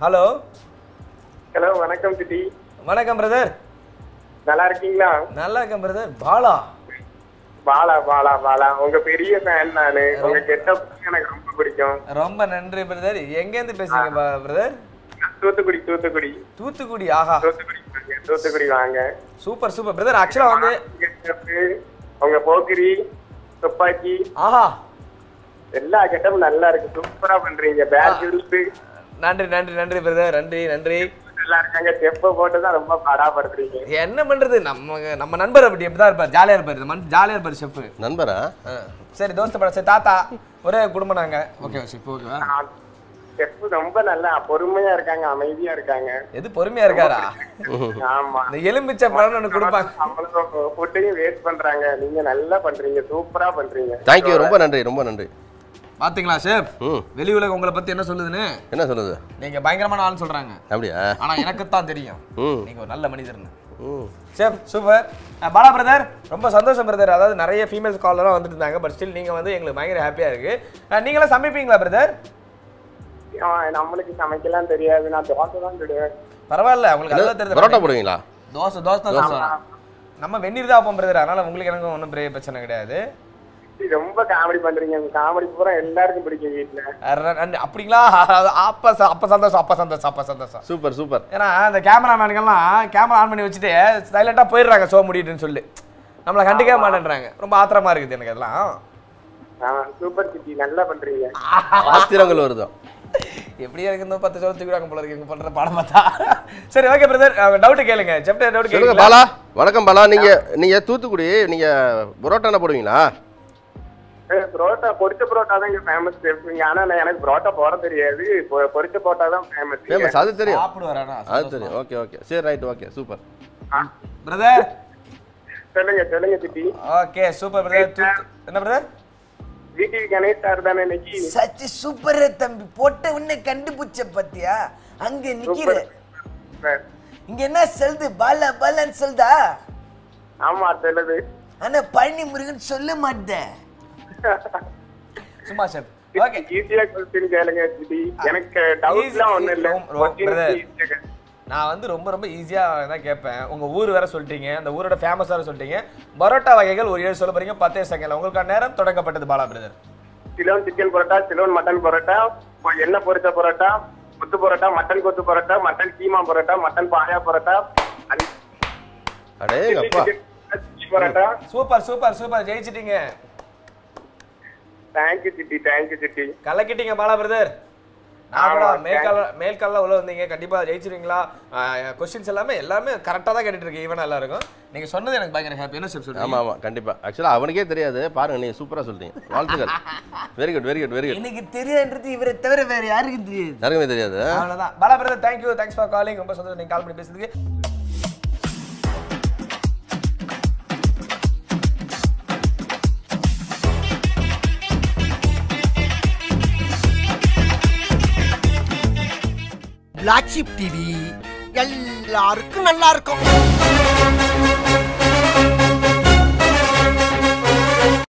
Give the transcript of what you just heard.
Hello. Hello வணக்கம் சிட்டி வணக்கம் brother. நல்லா இருக்கீங்களா? நல்லா இருக்கேன் பிரதர். பாலா? பாலா பாலா பாலா. உங்க பெரிய ஃபேன் நானு. உங்க கெட்டப் எனக்கு ரொம்ப பிடிக்கும். ரொம்ப நன்றி பிரதர். எங்கேருந்து பேசுறீங்க பிரதர்? தூத்துக்குடி தூத்துக்குடி. தூத்துக்குடி ஆஹா. தூத்துக்குடி தூத்துக்குடி வாங்க. Super super. பிரதர் ஆக்சுவலா வந்து உங்க போக்கிரி துப்பாக்கி. ஆஹா. எல்லா கெட்டப்பும் நல்லா இருக்கு. சூப்பரா பண்றீங்க. பேக் இருக்கு நன்றி நன்றி நன்றி பிரதர் நன்றி நன்றி. நல்லா இருக்காங்க செப்ப போட்டு தான் ரொம்ப பாடாப்படுறீங்க. என்ன பண்றது? நம்ம நம்ம நண்பர் அப்படி எப்படிதான் இருப்பார். ஜாலியா இருப்பார். ஜாலியா இருப்பார் ஷெஃப் நண்பரா? சரி தோஸ்த படம். சரி தாத்தா ஒரே குடும்பம் நாங்க. ஓகே ஷெஃப் ஓகேவா ரொம்ப நல்லா பொறுமையா இருக்காங்க அமைதியா இருக்காங்க. எது பொறுமையா இருக்காரா? ஆமா. இந்த எலும்பிச்சை பழம் ஒன்று கொடுப்பாங்க. அவ்வளவு ஃபுட்டையும் வேஸ்ட் பண்றாங்க. நீங்க நல்லா பண்றீங்க சூப்பரா பண்றீங்க. தேங்க்யூ ரொம்ப நன்றி ரொம்ப நன்றி. பாத்தீங்களா ஷெஃப் வெளி உலகம் உங்களை பத்தி என்ன சொல்லுதுன்னு? என்ன சொல்லுது? நீங்க பயங்கரமான ஆள்னு சொல்றாங்க. அப்படியா? ஆனா எனக்கு தான் தெரியும் நீங்க ஒரு நல்ல மனிதர்னு. ஷெஃப் சூப்பர் பாலா பிரதர் ரொம்ப சந்தோஷம் பிரதர். அதாவது நிறைய ஃபீமேல்ஸ் காலர்லாம் வந்துட்டு இருந்தாங்க பட் ஸ்டில் நீங்க வந்து எங்களுக்கு பயங்கர ஹாப்பியா இருக்கு. நீங்களாம் சமைப்பீங்களா பிரதர்? ஆ, நம்மளுக்கு சமைக்கலாம் தெரியாது. நான் தோசை தான் விடுவேன் பரவாயில்ல உங்களுக்கு அதெல்லாம் தெரியுது பரோட்டா போடுவீங்களா? தோசை தோசை தான். நம்ம வெந்நீர் தான் வைப்போம் பிரதர். அதனால உங்களுக்கு எனக்கு ஒன்றும் பெரிய பிரச்சனை கிடையாது. ரொம்ப காமெடி பண்றீங்க. காமெடி பூரா எல்லாருக்கும் பிடிக்கும் வீட்டுல. அப்படிங்களா? அப்ப ச- அப்ப சந்தோஷம் அப்ப சந்தோஷம் அப்ப சந்தோஷம். Super super. ஏன்னா இந்த கேமராமேனுங்கெல்லாம் கேமரா ஆன் பண்ணி வச்சுட்டு சைலண்டா போயிடுறாங்க ஷோ முடியுதுன்னு சொல்லி. நம்மளை கண்டுக்கவே மாட்டேன்றாங்க. ரொம்ப ஆத்திரமா இருக்குது எனக்கு அதெல்லாம். சூப்பர் சிட்டி நல்லா பண்றீங்க. ஆத்திரங்கள் வருதோ? எப்படி எனக்கு இந்த பத்து சோறு தூக்கிடுவாங்க போல இருக்கு பண்ற பாடம் பார்த்தா. சரி ஓகே பிரதர் டவுட் கேளுங்க. செப்டர் டவுட் கேளுங்க பாலா. வணக்கம் பாலா. நீங்க நீங்க தூத்துக்குடி நீங்க பரோட்டா என்ன போடுவீங்களா? புரோட்டா பொரிச்ச புரோட்டா தான் இங்க ஃபேமஸ் இருப்பீங்க ஆனா நான் எனக்கு புரோட்டா போட தெரியாது. பொரிச்ச புரோட்டா தான் ஃபேமஸ் ஃபேமஸ் அது தெரியும். சாப்பிடுவாரா அது தெரியும். ஓகே ஓகே சரி ரைட் ஓகே சூப்பர் பிரதர் சொல்லுங்க சொல்லுங்க சிட்டி ஓகே சூப்பர் பிரதர் என்ன பிரதர் வீட்டுக்கு கணேஷ் சார் தானே இன்னைக்கு? சச்சி சூப்பர் தம்பி. போட்ட உன்னை கண்டுபிடிச்ச பத்தியா? அங்க நிக்கிற. இங்க என்ன சொல்லுது பாலா பாலான்னு சொல்லுதா ஆமா சொல்லுது. ஆனா பழனி முருகன் சொல்ல மாட்டேன். சும்மா ஓகே ஈஸியா கேளுங்க எனக்கு டவுட்லாம் இல்ல. கேளுங்க. நான் வந்து ரொம்ப ரொம்ப ஈஸியாக தான் கேட்பேன். உங்கள் ஊர் வேற சொல்லிட்டீங்க. அந்த ஊரோட ஃபேமஸ் வேற சொல்லிட்டீங்க. பரோட்டா வகைகள் ஒரு ஏழு சொல்ல போறீங்க பத்தே செகண்ட்ல உங்களுக்கான நேரம் தொடங்கப்பட்டது Bala brother Ceylon chicken parotta Ceylon mutton parotta எண்ணெய் பொரிச்ச parotta kothu parotta mutton kothu parotta mutton keema parotta mutton paya parotta. அடே அப்பா parotta. Super super super. ஜெயிச்சிட்டீங்க. Thank you Chitti thank you Chitti கலக்கிட்டீங்க Bala brother மேற்கால மேற்காலில் உள்ள வந்தீங்க. கண்டிப்பா ஜெயிச்சிருவீங்களா? கொஸ்டின்ஸ் எல்லாமே எல்லாமே கரெக்டாக தான் கேட்டுட்டு இருக்கு ஈவனா எல்லாருக்கும். நீங்க சொன்னது எனக்கு பயங்கர ஹாப்பி என்ன ஸ்டெப் ஆமா சொல்றீங்க? ஆமா கண்டிப்பா. ஆக்சுவலா அவனுக்கே தெரியாது. பாருங்க நீங்க சூப்பரா சொல்றீங்க. வாழ்த்துக்கள். Very good very good very good எனக்கு தெரியாதுன்றது இவரை தவிர வேற யாருக்கும் தெரியாது. யாருக்குமே தெரியாது. அவ்வளவுதான். Bala brother thank you thanks for calling ரொம்ப சந்தோஷம். நீங்க கால் பண்ணி பேசுறதுக்கு. பிளாக் டிவி எல்லாருக்கும் நல்லா இருக்கும்